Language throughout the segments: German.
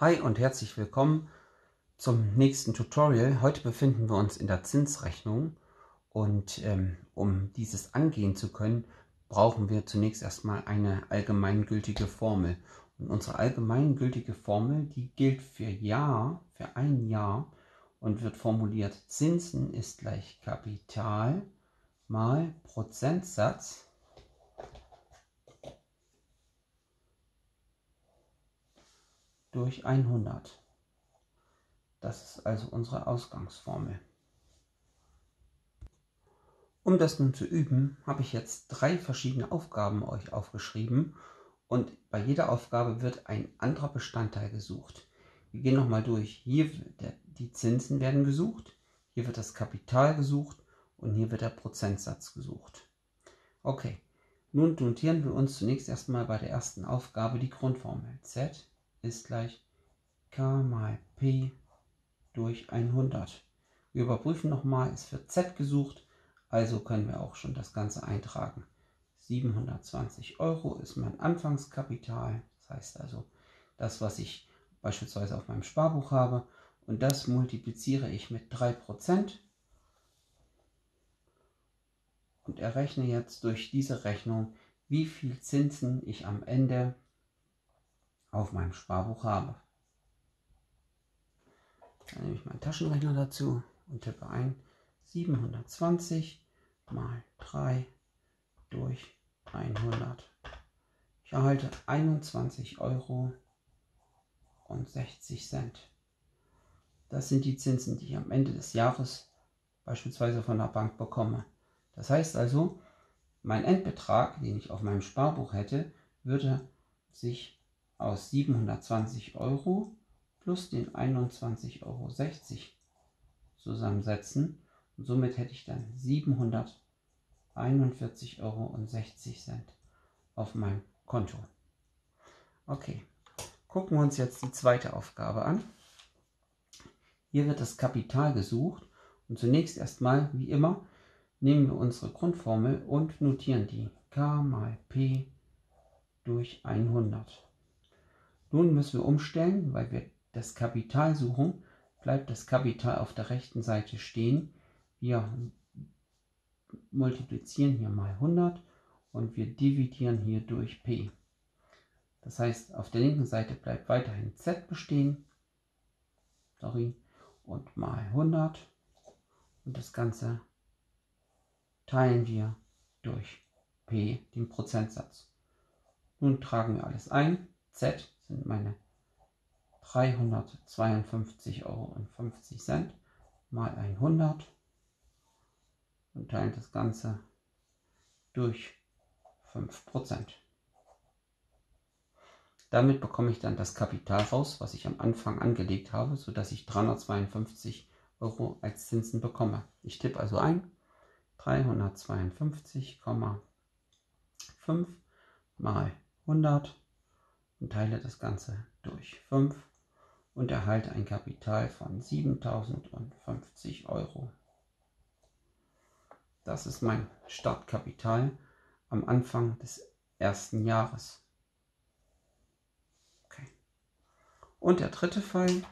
Hi und herzlich willkommen zum nächsten Tutorial. Heute befinden wir uns in der Zinsrechnung und ähm, um dieses angehen zu können, brauchen wir zunächst erstmal eine allgemeingültige Formel. Und unsere allgemeingültige Formel, die gilt für Jahr, für ein Jahr und wird formuliert, Zinsen ist gleich Kapital mal Prozentsatz durch 100. Das ist also unsere Ausgangsformel. Um das nun zu üben, habe ich jetzt drei verschiedene Aufgaben euch aufgeschrieben und bei jeder Aufgabe wird ein anderer Bestandteil gesucht. Wir gehen nochmal durch. Hier der, die Zinsen werden gesucht, hier wird das Kapital gesucht und hier wird der Prozentsatz gesucht. Okay, nun notieren wir uns zunächst erstmal bei der ersten Aufgabe die Grundformel. Z ist gleich k mal p durch 100. Wir überprüfen nochmal, ist für z gesucht, also können wir auch schon das Ganze eintragen. 720 Euro ist mein Anfangskapital, das heißt also das, was ich beispielsweise auf meinem Sparbuch habe und das multipliziere ich mit 3% und errechne jetzt durch diese Rechnung, wie viel Zinsen ich am Ende auf meinem Sparbuch habe. Dann nehme ich meinen Taschenrechner dazu und tippe ein 720 mal 3 durch 100. Ich erhalte 21 Euro und 60 Cent. Das sind die Zinsen, die ich am Ende des Jahres beispielsweise von der Bank bekomme. Das heißt also, mein Endbetrag, den ich auf meinem Sparbuch hätte, würde sich aus 720 Euro plus den 21,60 Euro zusammensetzen. Und somit hätte ich dann 741,60 Euro auf meinem Konto. Okay, gucken wir uns jetzt die zweite Aufgabe an. Hier wird das Kapital gesucht und zunächst erstmal, wie immer, nehmen wir unsere Grundformel und notieren die k mal p durch 100. Nun müssen wir umstellen, weil wir das Kapital suchen, bleibt das Kapital auf der rechten Seite stehen. Wir multiplizieren hier mal 100 und wir dividieren hier durch p. Das heißt, auf der linken Seite bleibt weiterhin z bestehen. Sorry. Und mal 100. Und das Ganze teilen wir durch p, den Prozentsatz. Nun tragen wir alles ein. z sind meine 352,50 Euro mal 100 und teilen das Ganze durch 5%. Damit bekomme ich dann das Kapital raus, was ich am Anfang angelegt habe, sodass ich 352 Euro als Zinsen bekomme. Ich tippe also ein 352,5 mal 100 und teile das Ganze durch 5 und erhalte ein Kapital von 7050 Euro. Das ist mein Startkapital am Anfang des ersten Jahres. Okay. Und der dritte Fall.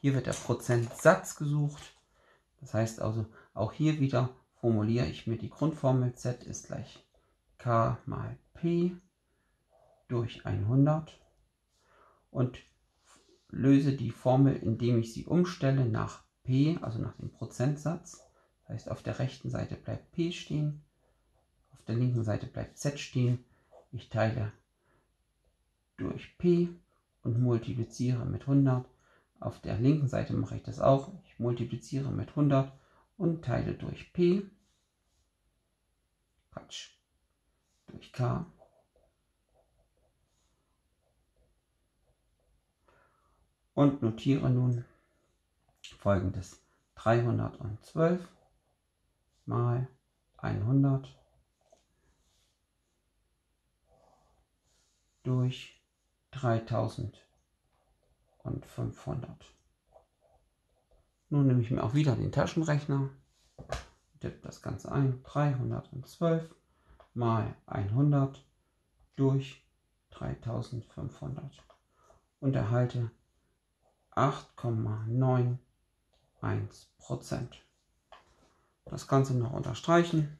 Hier wird der Prozentsatz gesucht. Das heißt also, auch hier wieder formuliere ich mir die Grundformel Z ist gleich K mal P durch 100 und löse die Formel, indem ich sie umstelle nach P, also nach dem Prozentsatz. Das heißt, auf der rechten Seite bleibt P stehen, auf der linken Seite bleibt Z stehen. Ich teile durch P und multipliziere mit 100. Auf der linken Seite mache ich das auch. Ich multipliziere mit 100 und teile durch P. Quatsch. Durch K und notiere nun folgendes 312 mal 100 durch 3500. Nun nehme ich mir auch wieder den Taschenrechner, tippe das Ganze ein, 312 mal 100 durch 3500. und erhalte 8,91 Prozent. Das Ganze noch unterstreichen.